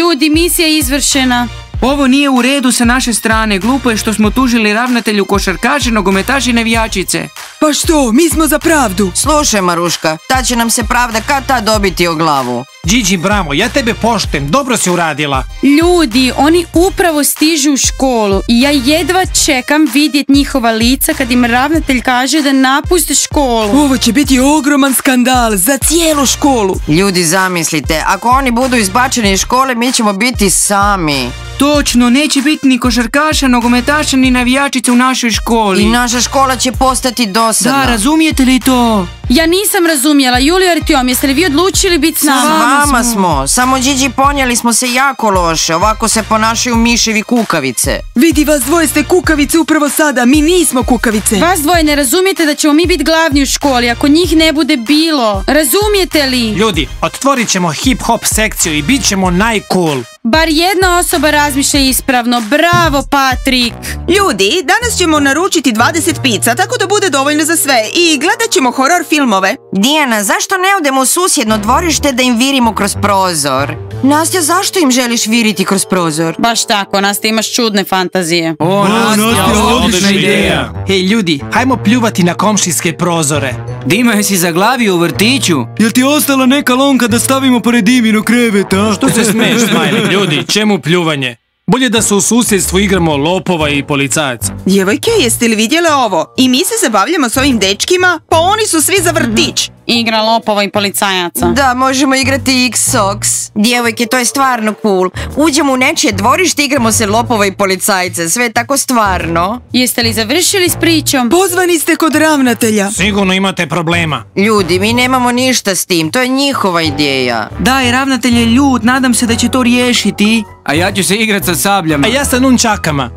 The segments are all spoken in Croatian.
Ljudi, misija je izvršena. Ovo nije u redu sa naše strane. Glupo je što smo tužili ravnatelju košarkaše, nogometaše i navijačice. Pa što, mi smo za pravdu. Slušaj Maruška, ta će nam se pravda kad ta dobiti o glavu. Gigi, bravo, ja tebe poštem, dobro si uradila. Ljudi, oni upravo stižu u školu i ja jedva čekam vidjet njihova lica kad im ravnatelj kaže da napuste školu. Ovo će biti ogroman skandal za cijelu školu. Ljudi zamislite, ako oni budu izbačeni iz škole mi ćemo biti sami. Točno, neće biti ni košarkaša, nogometaša, ni navijačice u našoj školi. I naša škola će postati dosadna. Da, razumijete li to? Ja nisam razumjela, Julija Artiom, jeste li vi odlučili biti s S nama? Vama smo. Samo Điđi ponijeli smo se jako loše. Ovako se ponašaju miševi kukavice. Vidi vas dvoje ste kukavice upravo sada, mi nismo kukavice. Vas dvoje ne razumijete da ćemo mi biti glavni u školi ako njih ne bude bilo. Razumijete li? Ljudi, otvorit ćemo hip-hop sekciju i bit ćemo najcool. Bar jedna osoba razmišlja ispravno. Bravo, Patrik! Ljudi, danas ćemo naručiti 20 pizza, tako da bude dovoljno za sve i gledat ćemo horor filmove. Dijana, zašto ne odemo u susjedno dvorište da im virimo kroz prozor? Nastja, zašto im želiš viriti kroz prozor? Baš tako, nas ti imaš čudne fantazije. O, Nastja, odlična ideja. Hej ljudi, hajmo pljuvati na komšijske prozore. Dima, jesi zaglavio u vrtiću? Jel ti ostala neka lonka da stavimo pored Dimino kreveta? Što se smiješ, Smiley? Ljudi, čemu pljuvanje? Bolje da se u susjedstvu igramo lopova i policajaca. Djevojke, jeste li vidjele ovo? I mi se zabavljamo s ovim dečkima, pa oni su svi za vrtić. Igra lopova i policajaca. Da, možemo igrati X-Sox. Djevojke, to je stvarno cool. Uđemo u nečije dvorište, igramo se lopova i policajce. Sve je tako stvarno. Jeste li završili s pričom? Pozvani ste kod ravnatelja. Sigurno imate problema. Ljudi, mi nemamo ništa s tim. To je njihova ideja. Daj, ravnatelj je ljut, nadam se da će to riješiti. A ja ću se igrat sa sabljama. A ja sa nunčakama.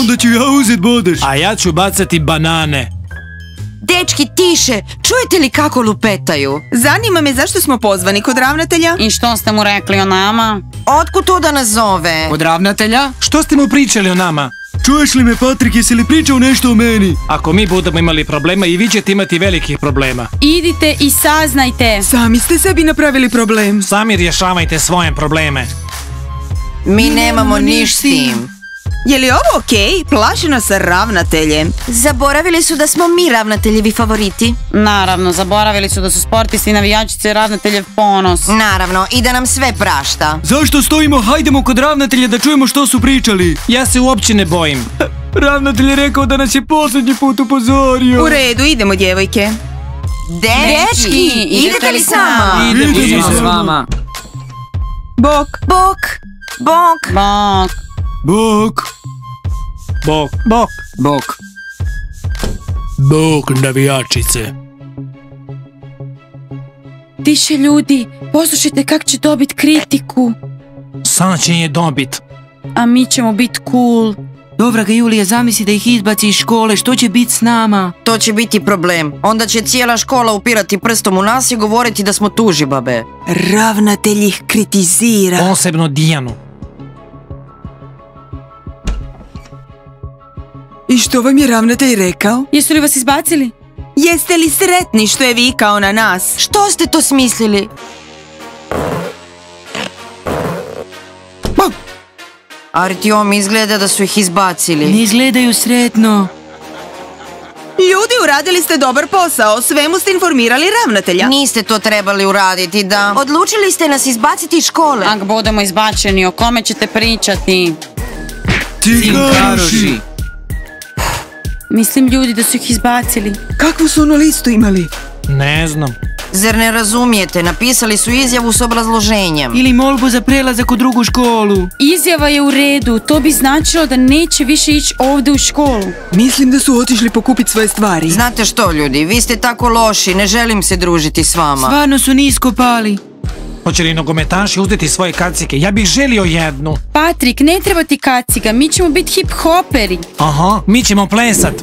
Onda ću ja uzet bodeš. A ja ću bacati banane. Dečki, tiše! Čujete li kako lupetaju? Zanima me zašto smo pozvani kod ravnatelja? I što ste mu rekli o nama? Otkud to da nas zove? Od ravnatelja? Što ste mu pričali o nama? Čuješ li me, Patrik, jesi li pričao nešto o meni? Ako mi budemo imali problema i vi ćete imati velikih problema. Idite i saznajte. Sami ste sebi napravili problem. Sami rješavajte svoje probleme. Mi nemamo niš s tim. Je li ovo okej? Plaši nas ravnateljem. Zaboravili su da smo mi ravnateljevi favoriti. Naravno, zaboravili su da su sportisti i navijačice ravnateljev ponos. Naravno, i da nam sve prašta. Zašto stojimo? Hajdemo kod ravnatelja da čujemo što su pričali. Ja se uopće ne bojim. Ravnatelj je rekao da nas je posljednji put upozorio. U redu, idemo djevojke. Dečki, idete li s nama? Idemo s vama. Bok. Bok, bok. Bok. Bok. Bok, bok, Bok. bok navijačice. Tiše ljudi, poslušajte kak će dobit kritiku. Sad će je dobit. A mi ćemo bit cool. Dobra ga Julija, zamisli da ih izbaci iz škole, što će biti s nama? To će biti problem. Onda će cijela škola upirati prstom u nas i govoriti da smo tužibabe. Ravnatelj ih kritizira. Posebno Dijanu. I što vam je ravnatelj rekao? Jesu li vas izbacili? Jeste li sretni što je vikao na nas? Što ste to smislili? Artiom izgleda da su ih izbacili. Ne izgledaju sretno. Ljudi, uradili ste dobar posao, svemu ste informirali ravnatelja. Niste to trebali uraditi, da. Odlučili ste nas izbaciti iz škole. Ak budemo izbačeni, o kome ćete pričati? Cinkaroši. Mislim ljudi da su ih izbacili. Kakvu su ono listu imali? Ne znam. Zar ne razumijete? Napisali su izjavu s obrazloženjem. Ili molbu za prelazak u drugu školu. Izjava je u redu, to bi značilo da neće više ići ovdje u školu. Mislim da su otišli pokupiti svoje stvari. Znate što, ljudi, vi ste tako loši, ne želim se družiti s vama. Stvarno su nisko pali. Hoće li nogometaši uzeti svoje kacike? Ja bih želio jednu. Patrik, ne treba ti kaciga, mi ćemo biti hip-hoperi. Aha, mi ćemo plesat.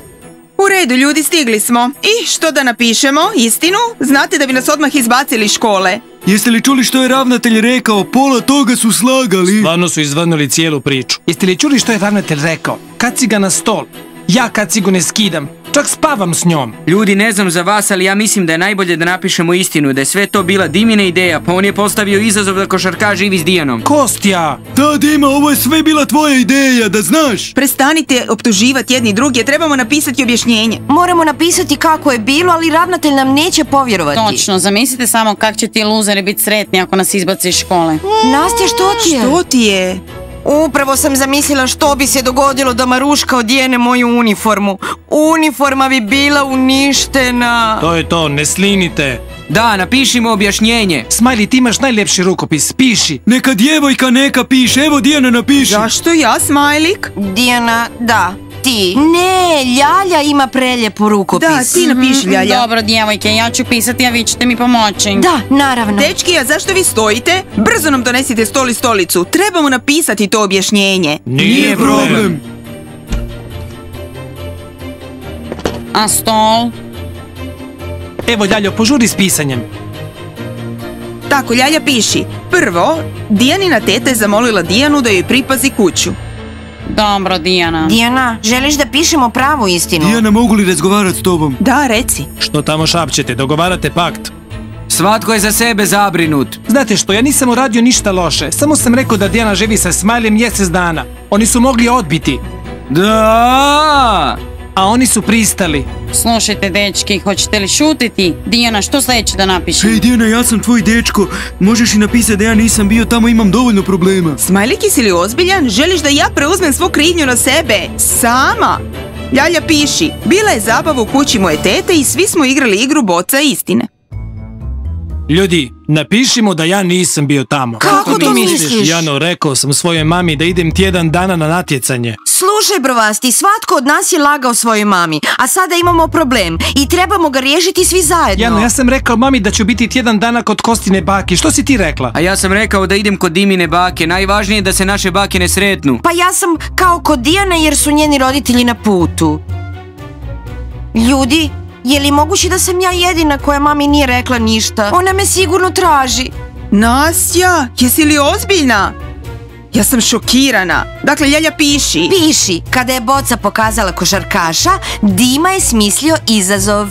U redu, ljudi, stigli smo. I što da napišemo? Istinu? Znate da bi nas odmah izbacili iz škole. Jeste li čuli što je ravnatelj rekao? Pola toga su slagali. Stvarno su izvrnuli cijelu priču. Jeste li čuli što je ravnatelj rekao? Kaciga na stol. Ja kacigu ne skidam, čak spavam s njom. Ljudi, ne znam za vas, ali ja mislim da je najbolje da napišemo istinu, da je sve to bila Dimina ideja, pa on je postavio izazov da košarka živi s Dijanom. Kostja! Da, Dima, ovo je sve bila tvoja ideja, da znaš. Prestanite optuživati jedni druge, trebamo napisati objašnjenje. Moramo napisati kako je bilo, ali ravnatelj nam neće povjerovati. Točno, zamislite samo kak će ti luzeri biti sretni ako nas izbace iz škole. Nastja, što ti je? Što ti je? Upravo sam zamislila što bi se dogodilo da Maruška odijene moju uniformu. Uniforma bi bila uništena. To je to, ne slinite. Da, napišimo objašnjenje. Smajli, ti imaš najljepši rukopis, piši. Neka djevojka neka piše, evo Dijana napiši. Zašto ja, Smajlik? Dijana, da, ti. Ne, Ljalja ima preljepu rukopis. Da, ti napiši, Ljalja. Dobro, djevojke, ja ću pisati, a vi ćete mi pomoći. Da, naravno. Dečki, a zašto vi stojite? Brzo nam donesite stol i stolicu. Trebamo napisati to objašnjenje. Nije problem. A stol? Evo, Ljaljo, požuri s pisanjem. Tako, Ljalja piši. Prvo, Dijanina teta je zamolila Dijanu da joj pripazi kuću. Dobro, Dijana. Dijana, želiš da pišemo pravu istinu? Dijana, mogu li razgovarati s tobom? Da, reci. Što tamo šapćete, dogovarate pakt. Svatko je za sebe zabrinut. Znate što, ja nisam uradio ništa loše, samo sam rekao da Dijana živi sa Smajlem mjesec dana. Oni su mogli odbiti, Da! A oni su pristali. Slušajte, dečki, hoćete li šutiti? Dijana, što sljedeće da napišem? Hej, Dijana, ja sam tvoj dečko. Možeš i napisati da ja nisam bio tamo, imam dovoljno problema. Smajlik, jesi li ozbiljan? Želiš da ja preuzmem svu krivnju na sebe? Sama? Ljalja piši. Bila je zabava u kući moje tete i svi smo igrali igru boca istine. Ljudi, napišimo da ja nisam bio tamo. Kako to misliš? Jano, rekao sam svojoj mami da idem tjedan dana na natjecanje. Slušaj, brovasti, svatko od nas je lagao svojoj mami, a sada imamo problem i trebamo ga riješiti svi zajedno. Jano, ja sam rekao mami da ću biti tjedan dana kod Kostine baki. Što si ti rekla? A ja sam rekao da idem kod Dimine bake. Najvažnije je da se naše bake ne sretnu. Pa ja sam kao kod Dijane jer su njeni roditelji na putu. Ljudi, je li moguće da sam ja jedina koja mami nije rekla ništa? Ona me sigurno traži. Nastja, jesi li ozbiljna? Ja sam šokirana. Dakle, Ljalja piši. Piši, kada je boca pokazala košarkaša, Dima je smislio izazov.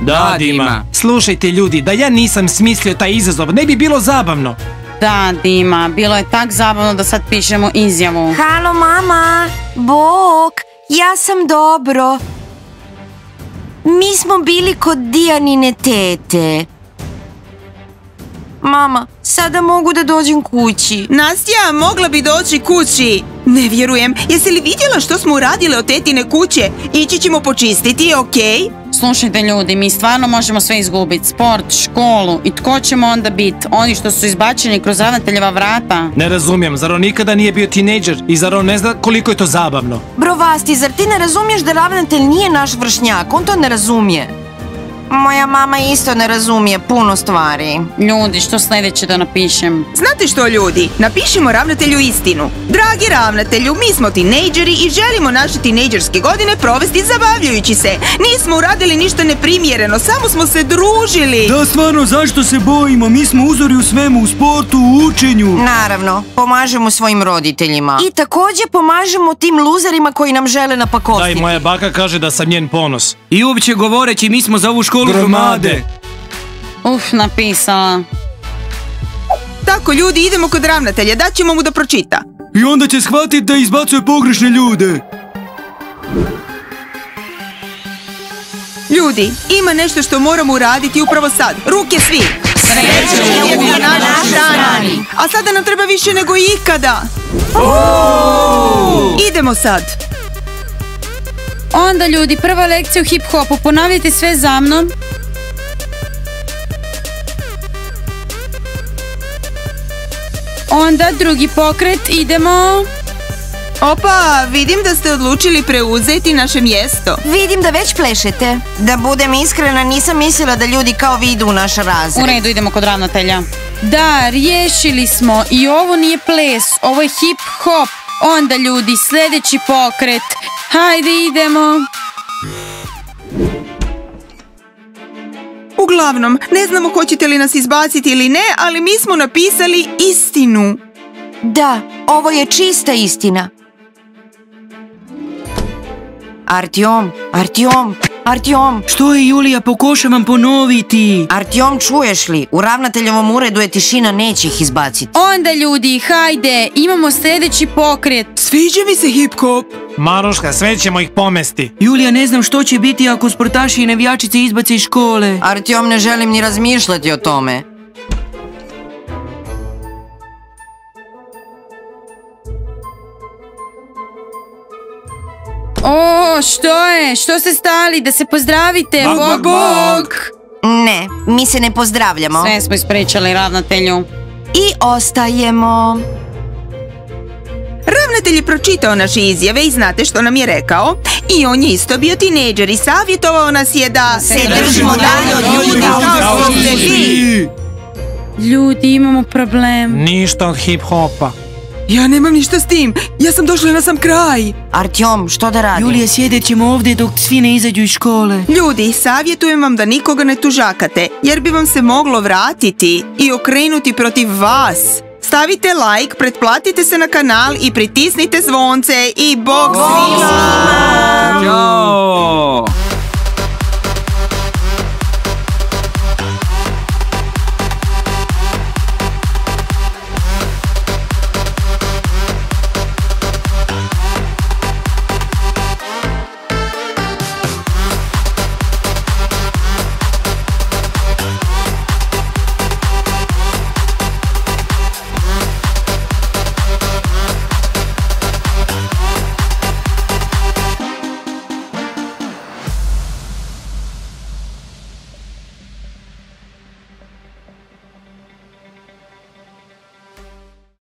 Da, Dima. Slušajte ljudi, da ja nisam smislio taj izazov, ne bi bilo zabavno. Da, Dima, bilo je tak zabavno da sad pišemo izjavu. Halo mama, Bog, ja sam dobro. Mi smo bili kod Dijanine tete. Mama, sada mogu da dođem kući. Nastja, mogla bi doći kući. Ne vjerujem. Jesi li vidjela što smo uradile od tetine kuće? Ići ćemo počistiti, okej? Slušajte ljudi, mi stvarno možemo sve izgubiti. Sport, školu i tko ćemo onda biti? Oni što su izbačeni kroz ravnateljeva vrata? Ne razumijem, zar on nikada nije bio tinejdžer i zar on ne zna koliko je to zabavno? Brovasti, zar ti ne razumiješ da ravnatelj nije naš vršnjak? On to ne razumije. Moja mama isto ne razumije puno stvari. Ljudi, što sljedeće da napišem? Znate što ljudi? Napišimo ravnatelju istinu. Dragi ravnatelju, mi smo tinejdžeri i želimo naše tinejdžerske godine provesti zabavljajući se. Nismo uradili ništa neprimjereno, samo smo se družili. Da, stvarno, zašto se bojimo? Mi smo uzori u svemu, u sportu, u učenju. Naravno, pomažemo svojim roditeljima. I također pomažemo tim luzerima koji nam žele Da, i napakostiti. moja baka kaže da sam njen ponos. I uopće govoreći, mi smo za ovu školu gromade. Uf, napisala. Tako ljudi, idemo kod ravnatelja, daćemo mu da pročita. I onda će shvatiti da izbacuje pogrešne ljude. Ljudi, ima nešto što moramo uraditi upravo sad. Ruke svi! Sreća je uvijek na našoj strani. A sada nam treba više nego ikada. Idemo sad. Onda ljudi, prva lekcija u hip-hopu. Ponavljajte sve za mnom. Onda drugi pokret, idemo. Opa, vidim da ste odlučili preuzeti naše mjesto. Vidim da već plešete. Da budem iskrena, nisam mislila da ljudi kao vi idu u naš U razred. redu, idemo kod ravnatelja. Da, riješili smo. I ovo nije ples, ovo je hip-hop. Onda ljudi, sljedeći pokret. Hajde, idemo. Uglavnom, ne znamo hoćete li nas izbaciti ili ne, ali mi smo napisali istinu. Da, ovo je čista istina. Artiom, Artiom, Artiom. Što je Julija, pokušavam ponoviti. Artiom, čuješ li? U ravnateljevom uredu je tišina, neće ih izbaciti. Onda ljudi, hajde, imamo sljedeći pokret. Sviđa mi se hip-hop. Maruška, sve ćemo ih pomesti. Julija, ne znam što će biti ako sportaši i navijačice izbace iz škole. Artiom, ne želim ni razmišljati o tome. Što je? Što ste stali? Da se pozdravite. Bog, Bog, bog. Ne, mi se ne pozdravljamo. Sve smo ispričali ravnatelju. I ostajemo. Ravnatelj je pročitao naše izjave i znate što nam je rekao? I on je isto bio tinejdžer i savjetovao nas je da se držimo dalje od ljudi kao što ste vi. Ljudi, imamo problem. Ništa od hip-hopa. Ja nemam ništa s tim. Ja sam došla na sam kraj. Artiom, što da radim? Julija, sjedit ćemo ovdje dok svi ne izađu iz škole. Ljudi, savjetujem vam da nikoga ne tužakate, jer bi vam se moglo vratiti i okrenuti protiv vas. Stavite like, pretplatite se na kanal i pritisnite zvonce i bog svima! Ćao!